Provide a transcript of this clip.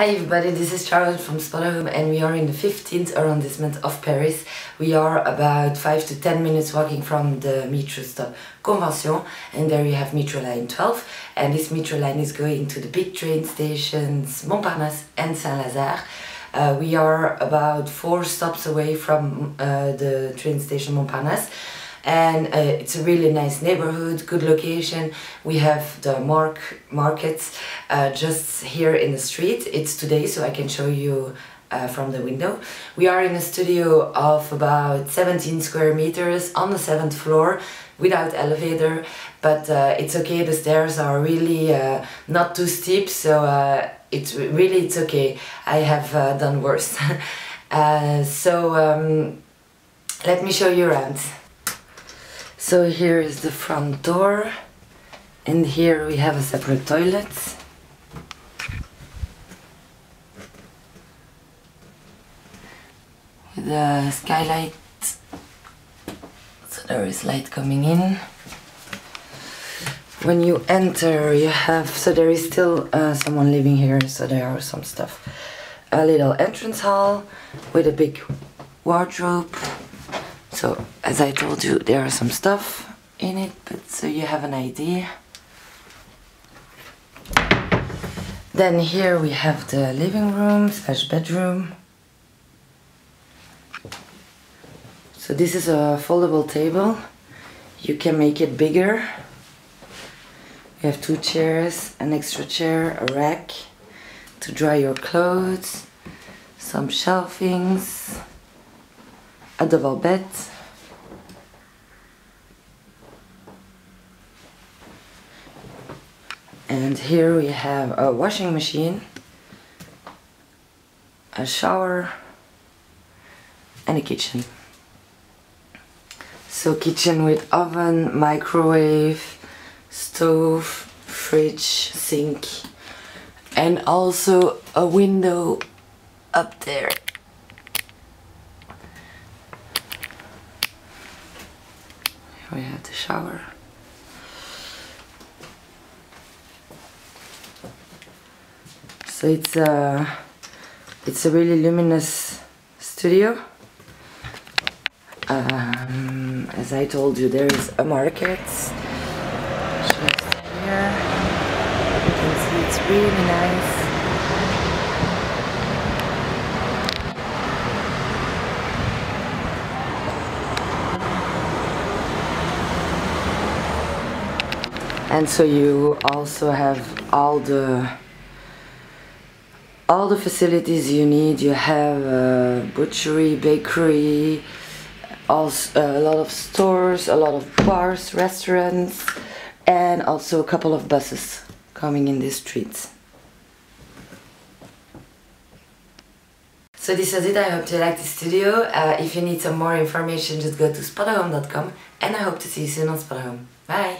Hi everybody, this is Charlotte from Spotahome and we are in the 15th arrondissement of Paris. We are about 5 to 10 minutes walking from the metro stop Convention and there you have metro line 12 and this metro line is going to the big train stations Montparnasse and Saint-Lazare. Uh, we are about four stops away from uh, the train station Montparnasse and uh, it's a really nice neighborhood, good location. We have the mark markets uh, just here in the street. It's today, so I can show you uh, from the window. We are in a studio of about 17 square meters on the seventh floor without elevator, but uh, it's okay. The stairs are really uh, not too steep, so uh, it's really it's okay. I have done worse. so um, let me show you around. So here is the front door and here we have a separate toilet. With a skylight, so there is light coming in. When you enter you have, so there is still uh, someone living here, so there are some stuff. A little entrance hall with a big wardrobe so as I told you there are some stuff in it but so you have an idea. Then here we have the living room slash bedroom. So this is a foldable table. You can make it bigger. You have two chairs an extra chair a rack to dry your clothes some shelvings a double bed and here we have a washing machine a shower and a kitchen. So kitchen with oven microwave stove fridge sink and also a window up there we have to shower. So it's a, it's a really luminous studio. Um, as I told you, there is a market here. You can see it's really nice. And so you also have all the all the facilities you need you have a butchery bakery also a lot of stores a lot of bars restaurants and also a couple of buses coming in the streets So this is it, I hope you liked this studio. Uh, if you need some more information, just go to spotahome.com and I hope to see you soon on Spotahome. Bye!